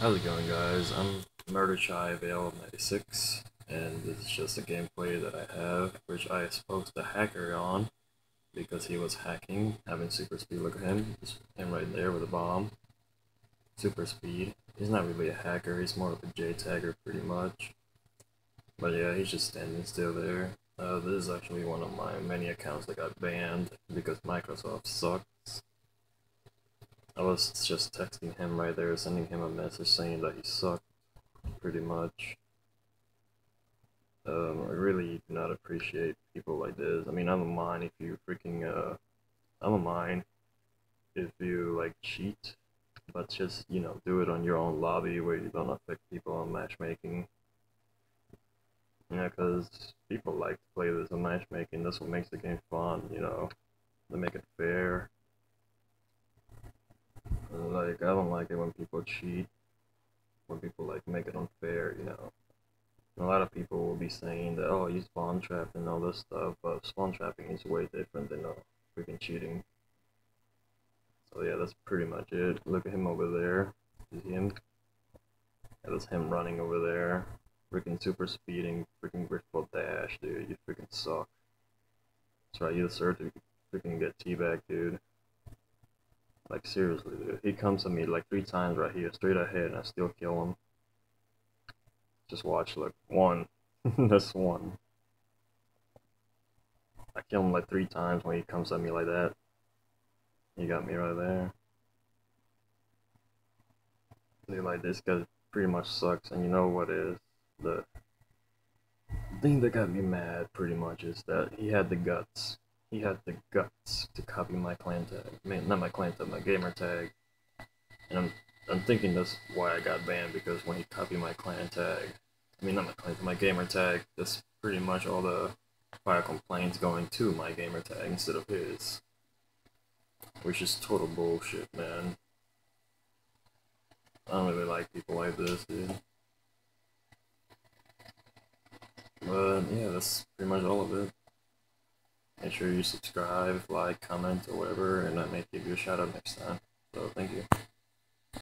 How's it going, guys? I'm Murder Shy Veil 96, and this is just a gameplay that I have, which I exposed the hacker on because he was hacking, having super speed. Look at him, him right there with a bomb. Super speed. He's not really a hacker, he's more of a J-tagger, pretty much. But yeah, he's just standing still there. Uh, this is actually one of my many accounts that got banned because Microsoft sucks. I was just texting him right there, sending him a message saying that he sucked, pretty much. Um, I really do not appreciate people like this. I mean, I don't mind if you freaking, uh, I don't mind if you, like, cheat, but just, you know, do it on your own lobby where you don't affect people on matchmaking. Yeah, because people like to play this on matchmaking. That's what makes the game fun, you know. They make it fair. Like, I don't like it when people cheat, when people, like, make it unfair, you know. And a lot of people will be saying that, oh, you spawn trap and all this stuff, but spawn trapping is way different than uh, freaking cheating. So yeah, that's pretty much it. Look at him over there. You see him? Yeah, that's him running over there. Freaking super speeding, freaking vertical dash, dude. You freaking suck. That's right, you deserve to freaking get teabag, dude. Like seriously, dude. He comes at me like three times right here, straight ahead, and I still kill him. Just watch, look. One. That's one. I kill him like three times when he comes at me like that. He got me right there. Dude, like this guy pretty much sucks, and you know what is the thing that got me mad pretty much is that he had the guts he had the guts to copy my clan tag. I mean, not my clan tag, my gamer tag. And I'm, I'm thinking that's why I got banned, because when he copied my clan tag, I mean, not my clan, tag, my gamer tag, that's pretty much all the fire complaints going to my gamer tag instead of his. Which is total bullshit, man. I don't really like people like this, dude. But yeah, that's pretty much all of it. Make sure you subscribe, like, comment, or whatever, and I may give you a shout out next time. So thank you.